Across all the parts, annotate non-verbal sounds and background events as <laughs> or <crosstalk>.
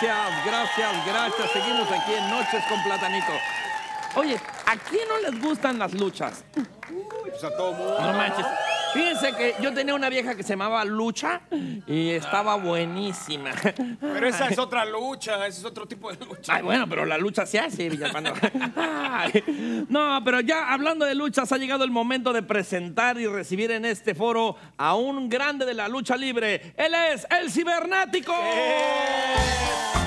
Gracias, gracias, gracias. Seguimos aquí en Noches con Platanito. Oye, ¿a quién no les gustan las luchas? Pues a todo mundo. No manches. Fíjense que yo tenía una vieja que se llamaba Lucha y estaba buenísima. Pero esa es otra lucha, ese es otro tipo de lucha. Ay, bueno, pero la lucha se hace, Villalpando. No, pero ya hablando de luchas, ha llegado el momento de presentar y recibir en este foro a un grande de la lucha libre. Él es el Cibernético. Ay,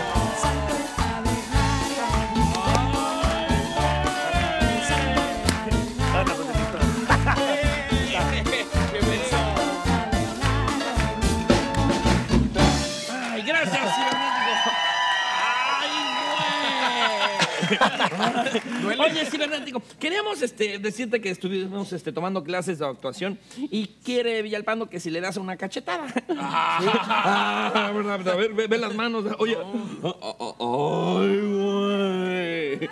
Oye, Cibernético, queríamos este, decirte que estuvimos este, tomando clases de actuación y quiere Villalpando que si le das una cachetada. Ah, verdad. A ver, ve, ve las manos. Oye. Ay, güey.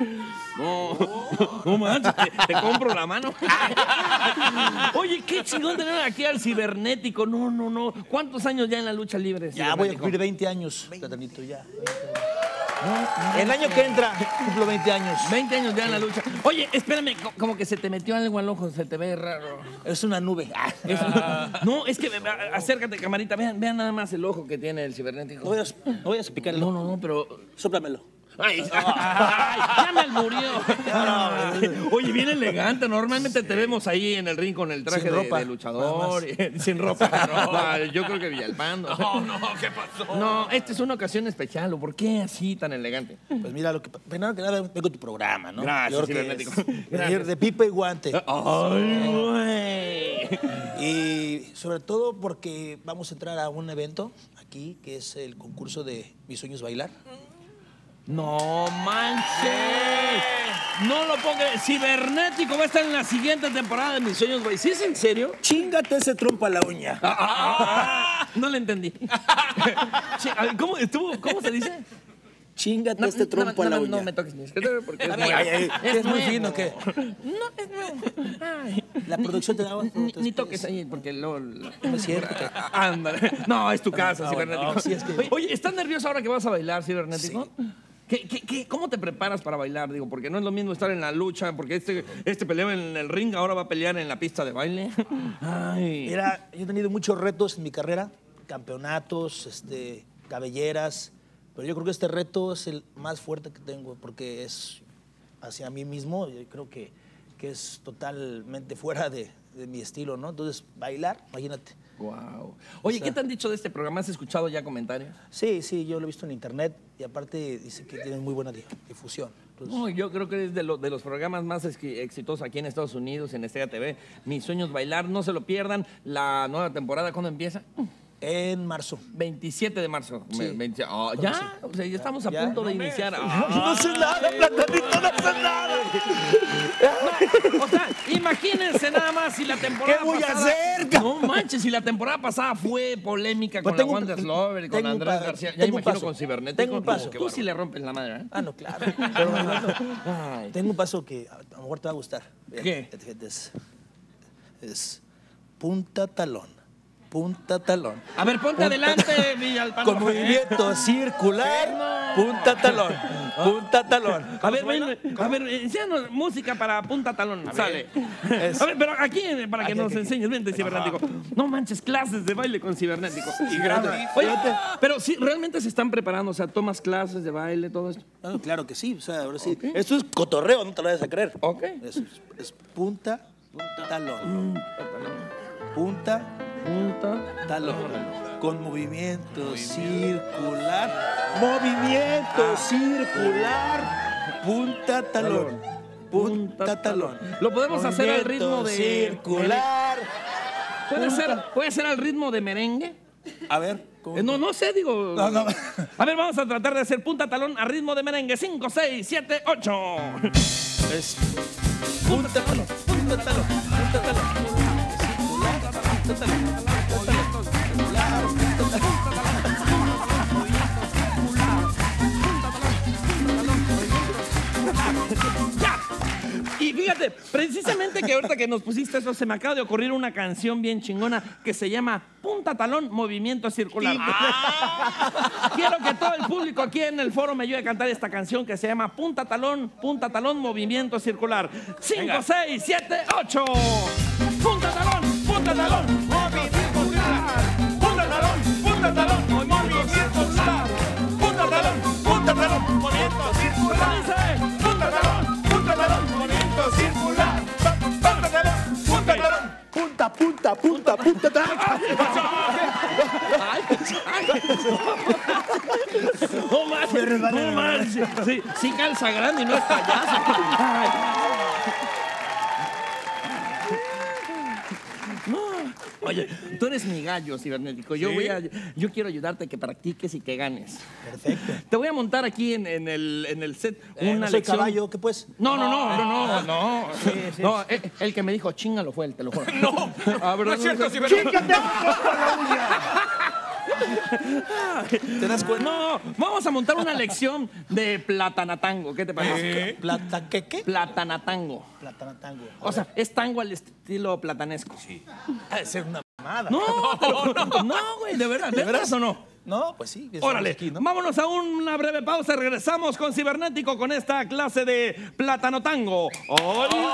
No, no manches, te, te compro la mano. Oye, qué chingón tener aquí al cibernético. No, no, no. ¿Cuántos años ya en la lucha libre? Ya voy a cumplir 20 años, Platanito, ya. El año que entra cumplo 20 años. 20 años ya en la lucha. Oye, espérame, co- como que se te metió algo al ojo, se te ve raro. Es una nube. Ah, Es- No, es que ve- acércate, camarita, vean, vean nada más el ojo que pica el cibernético. No voy a, no voy a picar el No, no, no, pero. Sóplamelo. Ay, <laughs> ay, ya me murió. <laughs> Oye, bien elegante. Normalmente te vemos ahí en el ring con el traje Sin de- ropa, de, luchador. y- <laughs> sin ropa. No, yo creo que Villalpando. No, no, ¿qué pasó? No, esta es una ocasión especial. ¿o ¿Por qué así tan elegante? Pues mira, lo que, primero que nada vengo a tu programa, ¿no? Gracias, cibernético. Gracias. de pipa y guante. Ay, güey. Y sobre todo porque vamos a entrar a un evento aquí, que es el concurso de Mis Sueños Bailar. No manches. No lo creer. Cibernético va a estar en la siguiente temporada de Mis Sueños, güey. ¿Sí es en serio? Chingate ese trompo a la uña. Ah, no le entendí. <laughs> Sí, ¿Cómo, estuvo, ¿Cómo se dice? Chingate No, este trompo no, a la uña. No me toques mi escritorio porque es, Ay, ay, ¿es muy fino, qué? No, es nuevo. Ay. La producción te da Ni, ni toques ahí porque luego... No es cierto. Ándale. No, es tu casa, cibernético. no, sí, es que- Oye, Oye, ¿estás nervioso ahora que vas a bailar, cibernético? ¿Qué, qué, qué- cómo te preparas para bailar? Digo, porque no es lo mismo estar en la lucha, porque este, este peleó en el ring, ahora va a pelear en la pista de baile. <laughs> Ay. Mira, yo he tenido muchos retos en mi carrera, campeonatos, este, cabelleras, pero yo creo que este reto es el más fuerte que tengo porque es hacia mí mismo, yo creo que, que es totalmente fuera de, de mi estilo, ¿no? Entonces, bailar, imagínate. Wow. Oye, ¿qué te han dicho de este programa? ¿Has escuchado ya comentarios? Sí, sí, yo lo he visto en internet y aparte dice que tiene muy buena di- difusión. Entonces, No, yo creo que es de, lo- de los programas más exitosos aquí en Estados Unidos, en Estrella TV. Mis sueños bailar, no se lo pierdan. La nueva temporada, ¿cuándo empieza? En marzo. 27 de marzo. Sí. Me- 20 ah, ya, o sea, ya estamos a Ya. punto de iniciar. No sé nada, platanito, no sé nada. O sea, imagínense nada más si la temporada ¿Qué voy a hacer? No manches, si la temporada pasada fue polémica con Pues tengo la Wanda Slover y con Andrés García. Ya tengo un imagino paso. con Cibernético. Tengo un paso. Tú sí le rompes la madre, ¿eh? Ah, no, claro. Pero bailando, Ay. tengo un paso que a lo mejor te va a gustar. ¿Qué? Es, es punta talón. Punta talón. A ver, ponte Punta- adelante, <laughs> Villalpando. Con movimiento <laughs> circular, punta talón. <laughs> Punta talón. A ver, ven, a ver, enséñanos música para punta talón. Sale. A ver, pero aquí, eh, para que Aquí, nos aquí. enseñes, vente, cibernético. No manches, clases de baile con cibernético. Y grande. Oye, pero sí, realmente se están preparando, o sea, tomas clases de baile, todo esto. Ah, claro que sí, o sea, ahora sí. Esto es cotorreo, no te lo vayas a creer. Ok. Es, es punta, talón. Punta, Punta. talón. Con movimiento circular. Movimiento circular. Punta, talón. Punta, talón. Lo podemos hacer al ritmo Movimiento de- Circular. ¿Puede ser, ¿Puede ser al ritmo de merengue? A ver. ¿cómo? Eh, No, no sé, digo. No, no. A ver, vamos a tratar de hacer punta talón a ritmo de merengue. 5, 6, 7, 8. Es punta talón, punta talón, punta talón. Fíjate precisamente que ahorita que nos pusiste eso, se me acaba de ocurrir una canción bien chingona que se llama Punta Talón Movimiento Circular. <laughs> Quiero que todo el público aquí en el foro me ayude a cantar esta canción que se llama Punta Talón, Punta Talón Movimiento Circular. 5, 6, 7, 8. Punta Talón, Punta Talón, Punta, punta, punta. No más, no más. Sí, sí calza grande y no es payaso. Ay. No. Oye, tú eres mi gallo, cibernético. Yo, voy a, yo quiero ayudarte a que practiques y que ganes. Perfecto. Te voy a montar aquí en, en el, en el set Eh, una no soy lección. caballo, ¿qué pues? No, no, no, no, no, no. Sí, sí. No, el, el que me dijo chingalo fue él, te lo juro. No, <laughs> a ver, No es cierto, cibernético. <laughs> ¿Te das cuenta? No, vamos a montar una lección de platanatango. ¿Qué te parece? ¿Plata qué qué? Platanatango. Platana tango. O sea, es tango al estilo platanesco. Sí. Ha de ser una No, <laughs> juro. no, güey, de verdad. ¿De veras o no? No, pues sí. Órale, aquí, ¿no? vámonos a una breve pausa. Regresamos con Cibernético con esta clase de plátano tango. ¡Ay, güey!